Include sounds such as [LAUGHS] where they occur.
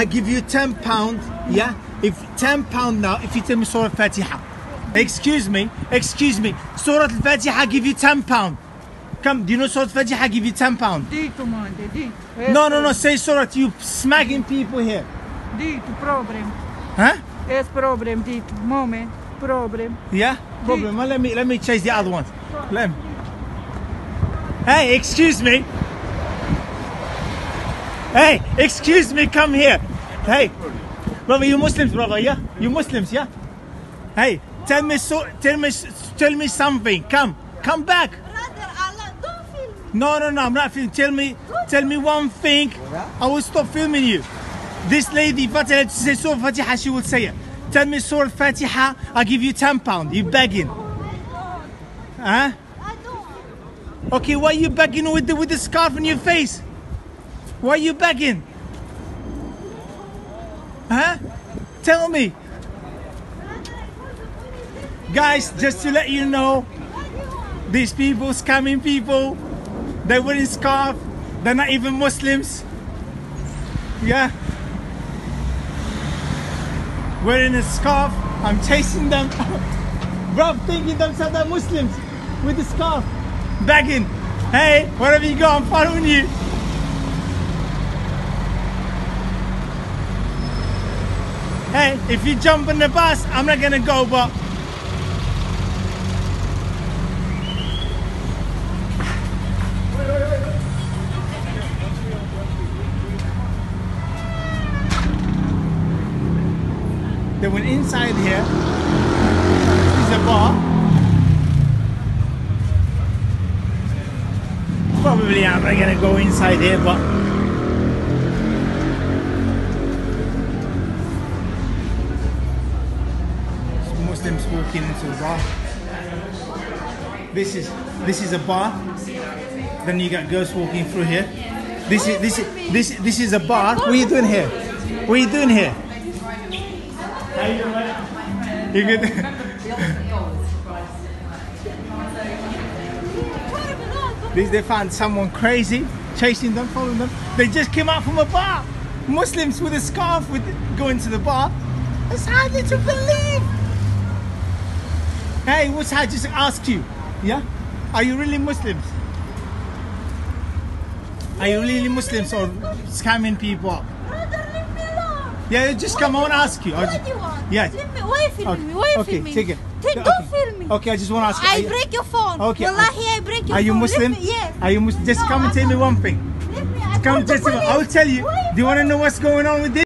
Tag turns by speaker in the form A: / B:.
A: I give you 10 pound, yeah? If 10 pound now, if you tell me Surah Al-Fatiha. Excuse me, excuse me. Surah Al-Fatiha, I give you 10 pound. Come, do you know Surah Al-Fatiha, I give you 10 pound. No, no, no, say Surah, you smacking people here.
B: Dito, problem.
A: Huh?
B: Yes, problem, dito. Moment, problem.
A: Yeah? Problem. Well, let me let me chase the other ones. Let me. Hey, excuse me. Hey, excuse me, come here. Hey. Brother, you Muslims, brother, yeah? You Muslims, yeah? Hey, tell me so tell me tell me something. Come. Come back.
C: Brother Allah, don't film me.
A: No, no, no, I'm not filming. Tell me tell me one thing. I will stop filming you. This lady, Fatiha, to say Surah Fatiha, she will say it. Tell me Surah Fatiha, I'll give you 10 pounds. You begging. Huh?
C: I don't.
A: Okay, why are you begging with the, with the scarf on your face? Why are you begging? Huh? Tell me. Guys, just to let you know, these people, scamming people, they're wearing scarf, they're not even Muslims. Yeah. Wearing a scarf, I'm chasing them. Bro, thinking themselves they're Muslims with the scarf. Begging, hey, wherever you go, I'm following you. Hey, if you jump on the bus, I'm not gonna go, but they went inside here. This is a bar. Probably I'm not gonna go inside here, but Muslims walking into a bar. This is this is a bar. Then you got girls walking through here. This is this is this this is a bar. What are you doing here? What are you doing here? You good? [LAUGHS] They, they found someone crazy chasing them, following them. They just came out from a bar. Muslims with a scarf with going to the bar. It's hardly to believe. Hey, what's I just asked you? Yeah? Are you really Muslims? Are you really Muslims or scamming people up?
C: Brother, leave me.
A: Yeah, just come on ask you. I
C: What
A: just-
C: do you want?
A: Yeah.
C: Me. Why
A: Okay,
C: me? Why
A: okay, take it.
C: Take,
A: Okay.
C: Don't film me.
A: Okay, I just want to ask you.
C: I
A: you-
C: break your phone.
A: Okay,
C: Wallahi, I break your
A: Are you
C: phone.
A: Muslim?
C: Me, yes.
A: Are you Muslim? Just
C: No,
A: come and
C: I'm
A: tell me one thing.
C: Leave me. I
A: Come just I will tell you. Do you want to know what's going on with this?